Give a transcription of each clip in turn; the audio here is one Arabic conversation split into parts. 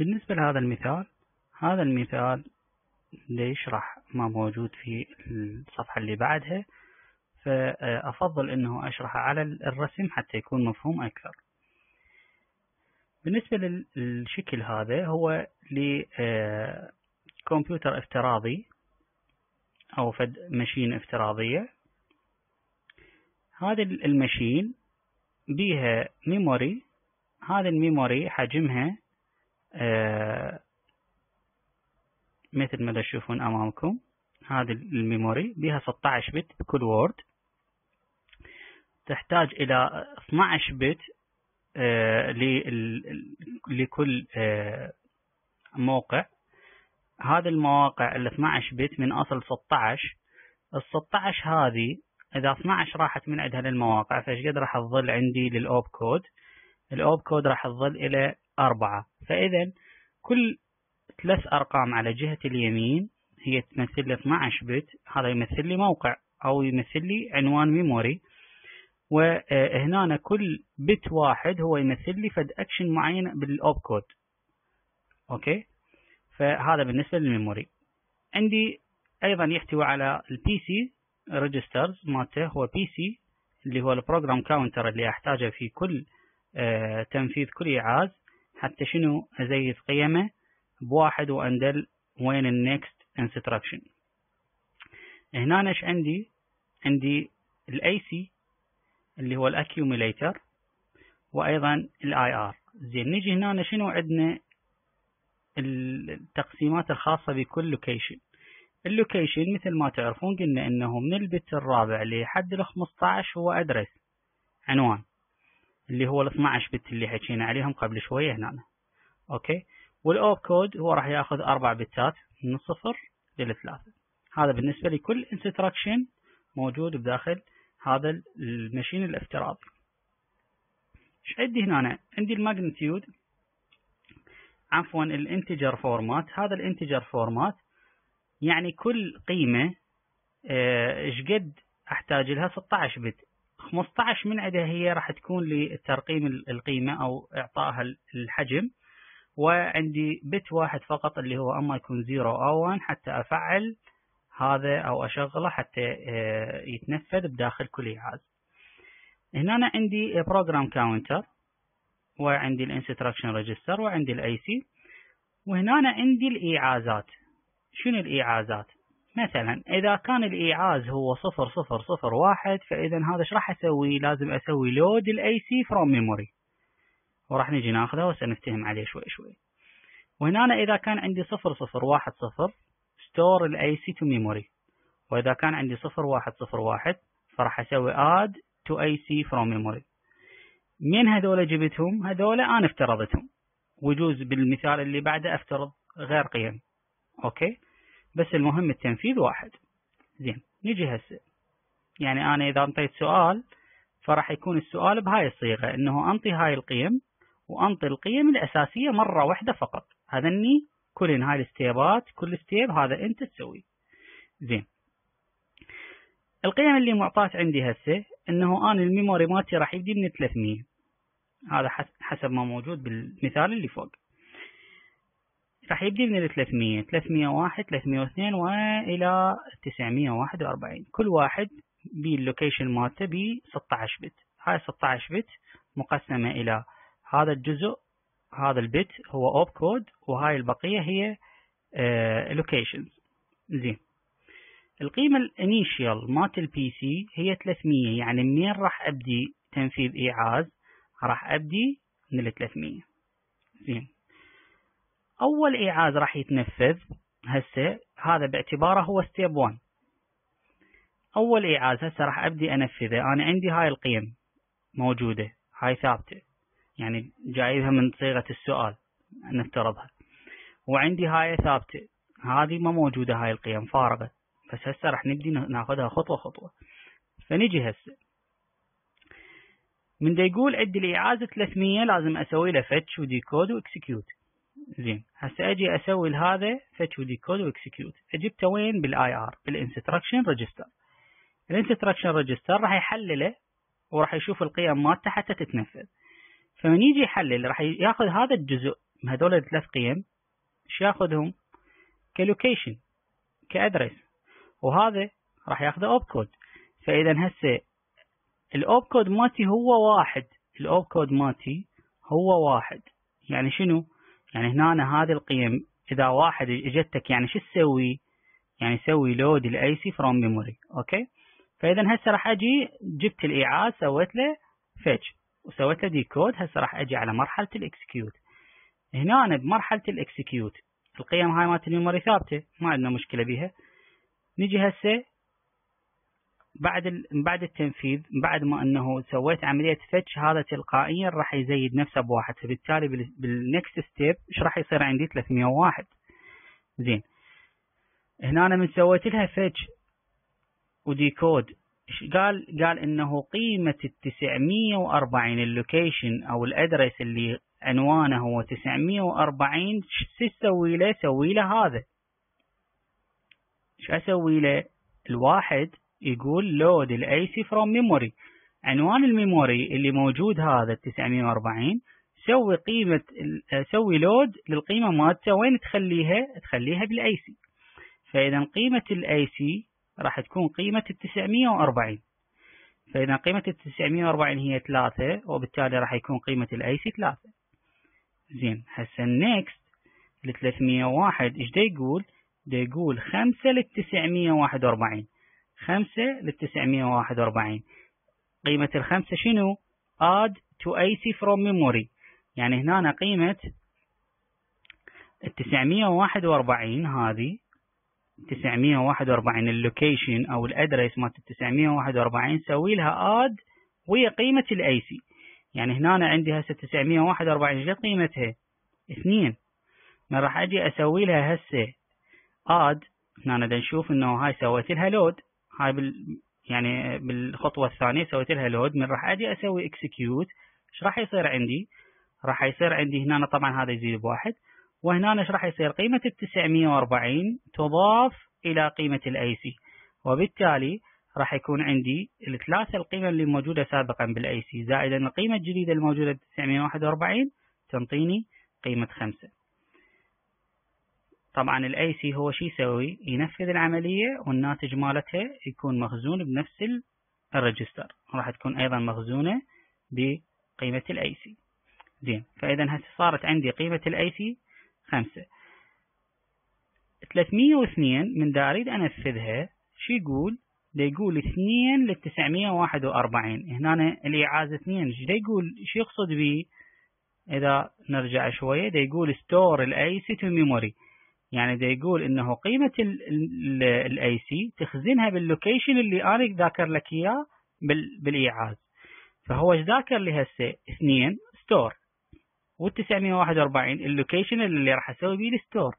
بالنسبة لهذا المثال هذا المثال ليشرح ما موجود في الصفحة اللي بعدها؟ فأفضل أنه أشرحه على الرسم حتى يكون مفهوم أكثر. بالنسبة للشكل هذا هو لكمبيوتر افتراضي أو فد مشين افتراضية. هذه المشين بيها memory هذا ال memory حجمها مثل ما تشوفون أمامكم هذه ال memory بها 16 bit بكل word تحتاج إلى 12 bit آه، لكل آه، موقع. هذه المواقع ال 12 bit من أصل 16 ال 16 هذه إذا 12 راحت من عندها للمواقع فإيش قد راح تظل عندي لل opcode؟ ال opcode راح تظل إلى أربعة. فإذا كل ثلاث أرقام على جهة اليمين هي تمثل لي 12 bit. هذا يمثل لي موقع أو يمثل لي عنوان memory وهنا كل bit واحد هو يمثل لي فد أكشن معين بال opcode. okay؟ فهذا بالنسبة لل memory عندي أيضا يحتوي على ال PC registers مالته. هو PC اللي هو ال program counter اللي أحتاجه في كل آه تنفيذ كل إيعاز حتى شنو أزيد قيمه بواحد وأندل وين ال next instruction هنا إيش عندي؟ عندي ال AC اللي هو ال accumulator وأيضا ال IR زين نجي هنا شنو عندنا؟ التقسيمات الخاصة بكل location ال location مثل ما تعرفون قلنا إنه من ال bit الرابع لحد ال 15 هو address عنوان. اللي هو ال 12 bit اللي حكينا عليهم قبل شوية هنا. okay؟ وال opcode هو راح يأخذ أربع بتات من الصفر للثلاثة هذا بالنسبة لكل instruction موجود بداخل هذا ال machine الافتراضي إيش عندي هنا عندي ال magnitude. عفوا ال integer format هذا ال integer format يعني كل قيمة آه، إيش قد أحتاج لها؟ 16 bit. 15 من عندها هي راح تكون لترقيم القيمة أو إعطائها الحجم. وعندي bit واحد فقط اللي هو أما يكون 0 أو 1 حتى أفعل هذا أو أشغله حتى آه، يتنفذ بداخل كل ايعاز هنا عندي program counter وعندي ال instruction register وعندي ال AC وهنا عندي الايعازات شنو الايعازات مثلا إذا كان الإيعاز هو صفر صفر صفر واحد فاذا هذا إيش راح أسوي؟ لازم أسوي load ال AC from memory وراح نجي ناخذه وسنفتهم عليه شوي شوي. وهنا إذا كان عندي صفر صفر واحد صفر store ال AC to memory وإذا كان عندي صفر واحد صفر واحد فراح أسوي add to AC from memory منين هذول جبتهم؟ هذول أنا افترضتهم. ويجوز بالمثال اللي بعده افترض غير قيم. okay؟ بس المهم التنفيذ واحد. زين نجي هسه. يعني أنا إذا انطيت سؤال فراح يكون السؤال بهاي الصيغة إنه انطي هاي القيم وانطي القيم الأساسية مرة واحدة فقط. هذا إني كل هاي الستيبات كل step هذا أنت تسوي. زين. القيم اللي معطاة عندي هسه إنه أنا ال memory مالتي راح يبدي من 300 هذا حسب ما موجود بالمثال اللي فوق. راح يبدي من 300 301 302 وإلى 941 كل واحد بال location مالته ب 16 bit. هاي 16 bit مقسمة إلى هذا الجزء هذا ال bit هو opcode وهاي البقية هي locations آه، زين. القيمة ال initial مالت ال PC هي 300 يعني منين راح أبدي تنفيذ إيعاز؟ راح أبدي من ال 300 زين. أول ايعاز راح يتنفذ هسه هذا باعتباره هو step 1 أول ايعاز هسه راح أبدي أنفذه. أنا عندي هاي القيم موجودة. هاي ثابتة. يعني جايبها من صيغة السؤال. نفترضها. وعندي هاي ثابتة. هذه ما موجودة هاي القيم فارغة. بس هسه راح نبدي ناخذها خطوة خطوة. فنجي هسه. من دا يقول عندي الإيعاز 300 لازم أسوي له fetch و decode و execute. زين. هسه أجي أسوي لهذا fetch و decode و execute جبته وين؟ بال IR بال instruction register. ال instruction register راح يحلله وراح يشوف القيم مالته حتى تتنفذ. فمن يجي يحلل راح ياخذ هذا الجزء هذول الثلاث قيم إيش ياخذهم؟ ك location ك address وهذا راح ياخذه opcode. فإذا هسه ال opcode مالتي هو واحد. ال opcode مالتي هو واحد. يعني شنو؟ يعني هنا أنا هذه القيم إذا واحد اجتك يعني شو تسوي؟ يعني سوي load ال AC from memory okay؟ فإذا هسه راح أجي جبت الايعاز سويت له fetch وسويت له decode هسه راح أجي على مرحلة ال execute هنا أنا بمرحله ال execute القيم هاي مالت ال memory ثابتة ما عندنا مشكلة بها نجي هسه بعد بعد التنفيذ بعد ما أنه سويت عملية fetch هذا تلقائيا راح يزيد نفسه بواحد فبالتالي بال next step إيش راح يصير عندي؟ 301 زين. هنا أنا من سويت لها fetch و decode قال؟ قال إنه قيمة ال 940 ال location أو ال address اللي عنوانه هو 940 شو أسوي له؟ أسوي له هذا. شو أسوي له؟ الواحد يقول load ال AC from memory عنوان ال memory اللي موجود هذا 940 سوي قيمة سوي load للقيمة مالته. وين تخليها؟ تخليها بال AC فإذا قيمة ال AC راح تكون قيمة ال 940 فإذا قيمة ال 940 هي 3 وبالتالي راح يكون قيمة ال AC 3 زين هسه ال next ل 301 إيش دا يقول؟ دا يقول 5 لل 941 5 لل 941 قيمة الخمسة شنو؟ add to AC from memory. يعني هنا قيمة ال 941 هذه 941 ال location أو ال address مالت 941 سوي لها add وهي قيمة ال AC يعني هنا عندي هسه 941 إيش قيمتها؟ اثنين. من راح أجي أسوي لها هسه add هنا نشوف إنه هاي سويت لها load هاي بال يعني بالخطوة الثانية سويت لها load من راح أجي أسوي execute إيش راح يصير عندي؟ راح يصير عندي هنا طبعا هذا يزيد بواحد. وهنا إيش راح يصير؟ قيمة ال 940 تضاف إلى قيمة ال AC وبالتالي راح يكون عندي الثلاثة القيمة اللي موجودة سابقا بال AC زائدا القيمة الجديدة الموجودة 941 تنطيني قيمة 5 طبعا ال AC هو شو يسوي؟ ينفذ العملية والناتج مالتها يكون مخزون بنفس ال register راح تكون أيضا مخزونة بقيمة ال AC زين فاذا هسه صارت عندي قيمة ال AC خمسة. ثلاثمية واثنين من دا أريد أنفذها شو يقول؟ دا يقول اثنين للتسعمية واحد وأربعين. هنا الإيعاز اثنين. إيش دا يقول؟ شو يقصد به إذا نرجع شوية دا يقول store ال AC to memory. يعني دا يقول إنه قيمة ال AC تخزنها بال location اللي أنا ذاكر لك إياه بالإيعاز. فهو إيش ذاكر لي هسه؟ اثنين store. وال 941 ال location اللي راح أسوي بيه ال store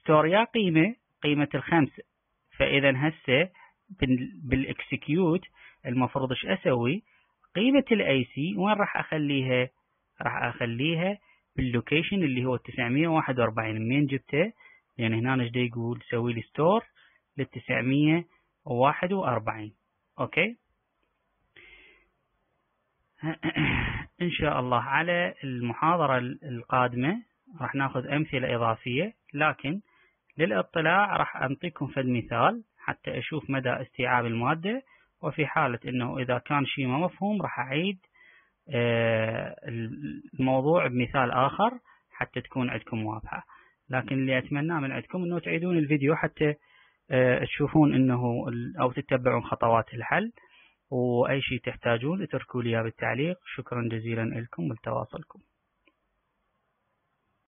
store يا قيمة قيمة الخمسة. فإذا هسه بال execute المفروض إيش أسوي؟ قيمة ال AC وين راح أخليها؟ راح أخليها بال location اللي هو 941 منين جبته؟ لأن هنا إيش يقول سوي لي store لل 941 okay؟ إن شاء الله على المحاضرة القادمة راح ناخذ أمثلة إضافية لكن للإطلاع راح أنطيكم فد مثال حتى أشوف مدى استيعاب المادة وفي حالة أنه إذا كان شيء ما مفهوم راح أعيد آه، الموضوع بمثال آخر حتى تكون عندكم واضحة. لكن اللي أتمناه من عندكم أنه تعيدون الفيديو حتى آه، تشوفون أنه أو تتبعون خطوات الحل. وأي شيء تحتاجون اتركوا لي بالتعليق. شكرا جزيلا لكم ولتواصلكم.